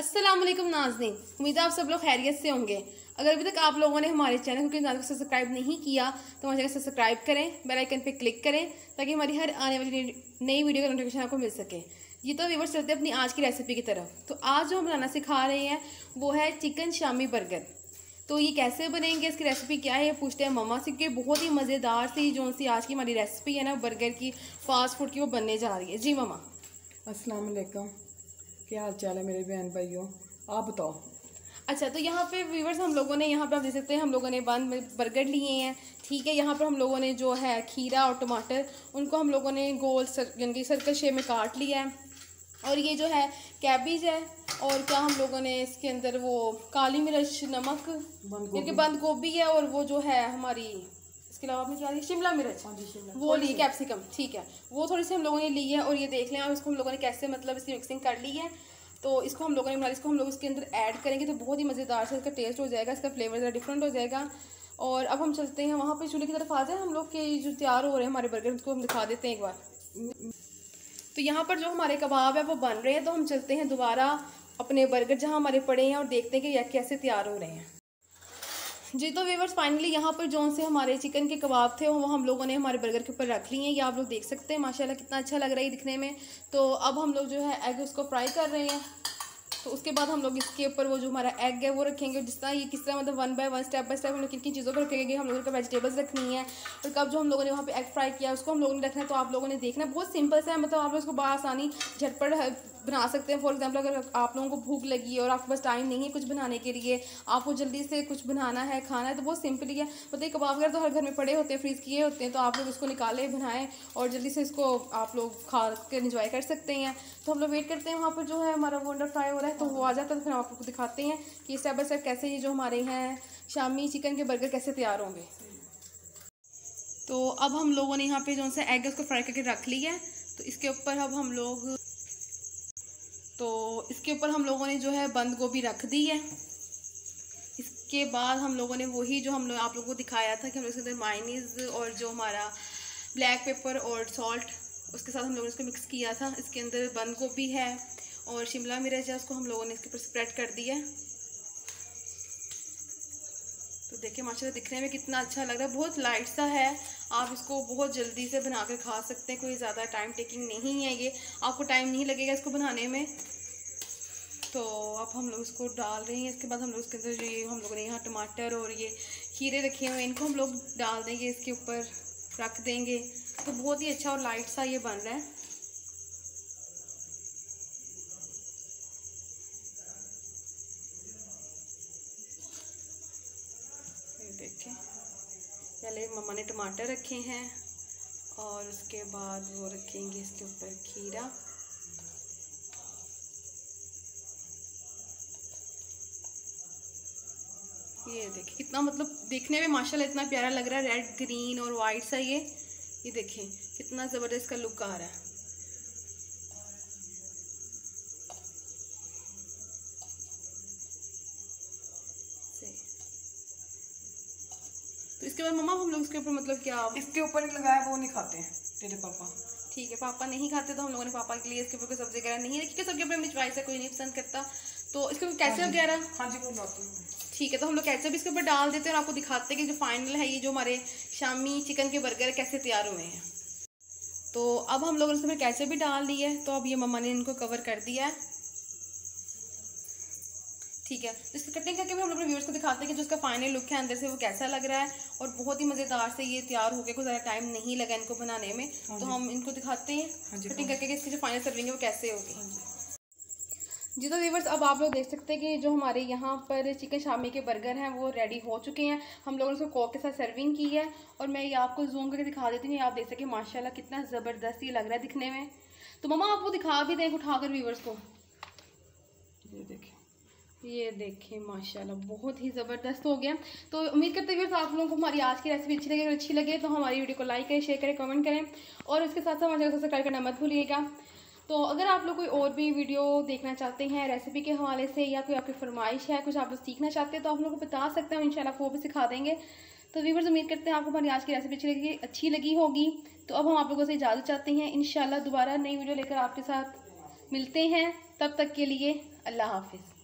अस्सलाम वालेकुम नाजनीन। उम्मीद है आप सब लोग खैरियत से होंगे। अगर अभी तक आप लोगों ने हमारे चैनल को चैनल को सब्सक्राइब नहीं किया तो हमारे चैनल सब्सक्राइब करें, बेल आइकन पे क्लिक करें, ताकि हमारी हर आने वाली नई वीडियो का नोटिफिकेशन आपको मिल सके। ये तो व्यूवर्स चलते हैं अपनी आज की रेसिपी की तरफ़। तो आज जो हम बनाना सिखा रहे हैं, वो है चिकन शामी बर्गर। तो ये कैसे बनेंगे, इसकी रेसिपी क्या है, ये पूछते हैं ममा से कि बहुत ही मज़ेदार सी, जो सी आज की हमारी रेसिपी है ना, बर्गर की फास्ट फ़ूड की, वो बनने जा रही है। जी ममा अस्सलाम वालेकुम क्या हाल चाल है मेरे बहन भाइयों? आप बताओ। अच्छा तो यहाँ पे व्यूवर्स हम लोगों ने यहाँ पे आप देख सकते हैं हम लोगों ने बंद बर्गर लिए हैं ठीक है? यहाँ पर हम लोगों ने जो है खीरा और टमाटर उनको हम लोगों ने गोल सर यानी सर्कल शेप में काट लिया है। और ये जो है कैबेज है और क्या हम लोगों ने इसके अंदर वो काली मिर्च नमक बंद गोभी है और वो जो है हमारी इसके अलावा आपने क्या शिमला मिर्च। हाँ वो ली कैप्सिकम ठीक है। वो थोड़ी सी हम लोगों ने ली है और ये देख लें और इसको हम लोगों ने कैसे मतलब इसकी मिक्सिंग कर ली है। तो इसको हम लोगों ने बना इसको हम लोग इसके अंदर ऐड करेंगे तो बहुत ही मज़ेदार से इसका टेस्ट हो जाएगा इसका फ्लेवर ज़रा डिफरेंट हो जाएगा। और अब हम चलते हैं वहाँ पे चूल्हे की तरफ़ आ जाए हम लोग के जो तैयार हो रहे हैं हमारे बर्गर उसको हम दिखा देते हैं एक बार। तो यहाँ पर जो हमारे कबाब है वो बन रहे हैं तो हम चलते हैं दोबारा अपने बर्गर जहाँ हमारे पड़े हैं और देखते हैं कि यह कैसे तैयार हो रहे हैं। जी तो वीवर्स फाइनली यहाँ पर जो से हमारे चिकन के कबाब थे, वो हम लोगों ने हमारे बर्गर के ऊपर रख लिए हैं। ये आप लोग देख सकते हैं, माशाल्लाह कितना अच्छा लग रहा है दिखने में। तो अब हम लोग जो है एग उसको फ्राई कर रहे हैं। तो उसके बाद हम लोग इसके ऊपर वो जो हमारा एग है, वो रखेंगे। जिस तरह ये किस तरह मतलब one by one step by step हम लोग किन किन चीज़ों पर रखेंगे, हम लोगों को वेजिटेबल्स रखनी है। और कब जो हम लोगों ने वहाँ पे एग फ्राई किया, उसको हम लोगों ने रखना है तो आप लोगों ने देखना बहुत सिंपल सा है मतलब आप लोग उसको बसानी झटपट बना सकते हैं। फॉर एग्ज़ाम्पल अगर आप लोगों को भूख लगी है और आपके पास टाइम नहीं है कुछ बनाने के लिए आपको जल्दी से कुछ बनाना है, खाना है तो बहुत सिंपली है। मतलब कबाब वगैरह तो हर घर में पड़े होते हैं फ्रीज़ किए होते हैं तो आप लोग इसको निकालें, बनाएँ और जल्दी से इसको आप लोग खा कर इंजॉय कर सकते हैं। तो हम लोग वेट करते हैं। वहाँ पर जो है हमारा वंडर फ्राई हो रहा है तो वो आ जाता है तो फिर आप आपको दिखाते हैं कि स्टेप बाय स्टेप कैसे ये जो हमारे हैं शामी चिकन के बर्गर कैसे तैयार होंगे। तो अब हम लोगों ने यहाँ पे जो सा एग उसको फ्राई करके रख लिया है। तो इसके ऊपर अब हम लोग तो इसके ऊपर हम लोगों ने जो है बंद गोभी रख दी है। इसके बाद हम लोगों ने वही जो हम लोग आप लोगों को दिखाया था कि हम लोग इसके अंदर माइनीज़ और जो हमारा ब्लैक पेपर और सॉल्ट उसके साथ हम लोगों ने इसको मिक्स किया था। इसके अंदर बंद गोभी है और शिमला मिर्च है, उसको हम लोगों ने इसके ऊपर स्प्रेड कर दिया तो देखिए, माशाल्लाह दिखने में कितना अच्छा लग रहा है। बहुत लाइट सा है। आप इसको बहुत जल्दी से बना कर खा सकते हैं। कोई ज़्यादा टाइम टेकिंग नहीं है ये। आपको टाइम नहीं लगेगा इसको बनाने में। तो अब हम लोग इसको डाल रहे हैं। इसके बाद हम लोग इसके अंदर ये, हम लोगों ने यहाँ टमाटर और ये खीरे रखे हुए हैं। इनको हम लोग डाल देंगे, इसके ऊपर रख देंगे। तो बहुत ही अच्छा और लाइट सा ये बन रहा है। पहले मम्मा ने टमाटर रखे हैं और उसके बाद वो रखेंगे इसके ऊपर खीरा। ये देखिए कितना मतलब देखने में माशाल्लाह इतना प्यारा लग रहा है रेड ग्रीन और वाइट सा ये। ये देखें, कितना ज़बरदस्त का लुक आ रहा है। इसके बाद मम्मा हम लोग इसके ऊपर मतलब क्या इसके ऊपर लगाया वो नहीं खाते हैं तेरे पापा। ठीक है पापा नहीं खाते तो हम लोगों ने पापा के लिए इसके ऊपर कोई सब्ज़ी वगैरह नहीं रखी सब्ज़ी अपनी अपनी चॉइस है कोई नहीं पसंद करता। तो इसके ऊपर कैसे हाँ वगैरह? हाँ जी वो लाती हूँ। ठीक है तो हम लोग कैसे भी इसके ऊपर डाल देते हैं और आपको दिखाते हैं कि जो फाइनल है ये जो हमारे शामी चिकन के बर्गर कैसे तैयार हुए हैं। तो अब हम लोगों ने इसमें कैसे भी डाल दी है तो अब ये मम्मा ने इनको कवर कर दिया है। ठीक है। तो इसकी कटिंग करके भी हम लोग व्यूअर्स को दिखाते हैं कि जो इसका फाइनल लुक है अंदर से वो कैसा लग रहा है और बहुत ही मज़ेदार से ये तैयार हो गया कोई ज़्यादा टाइम नहीं लगा इनको बनाने में। हाँ तो हम इनको दिखाते हैं कटिंग हाँ करके इसकी जो फाइनल सर्विंग है वो कैसे होगी। जी। तो व्यूवर्स अब आप लोग देख सकते हैं कि जो हमारे यहाँ पर चिकन शामी के बर्गर हैं वो रेडी हो चुके हैं। हम लोगों ने उसको कोक के साथ सर्विंग की है और मैं ये आपको जूम करके दिखा देती हूँ आप देख सकें माशाल्लाह कितना ज़बरदस्त ये लग रहा है दिखने में। तो ममा आप वो दिखा भी दें उठाकर व्यूवर्स को। ये देखें, माशाल्लाह, बहुत ही ज़बरदस्त हो गया। तो उम्मीद करते हुए आप लोगों को हमारी आज की रेसिपी अच्छी लगे अगर अच्छी लगे तो हमारी वीडियो को लाइक करें शेयर करें कमेंट करें और उसके साथ साथ हमारे सब्सक्राइब करना मत भूलिएगा। तो अगर आप लोग कोई और भी वीडियो देखना चाहते हैं रेसिपी के हवाले से या कोई आपकी फरमाइश है, कुछ आप लोग सीखना चाहते हैं तो आप लोग को बता सकते हैं इंशाल्लाह वो भी सिखा देंगे। तो व्यूवर्स उम्मीद करते हैं आपको हमारी आज की रेसिपी अच्छी लगी अच्छी लगी होगी। तो अब हम आप लोगों से इजाज़त चाहते हैं। इन दोबारा नई वीडियो लेकर आपके साथ मिलते हैं। तब तक के लिए अल्लाह हाफिज़।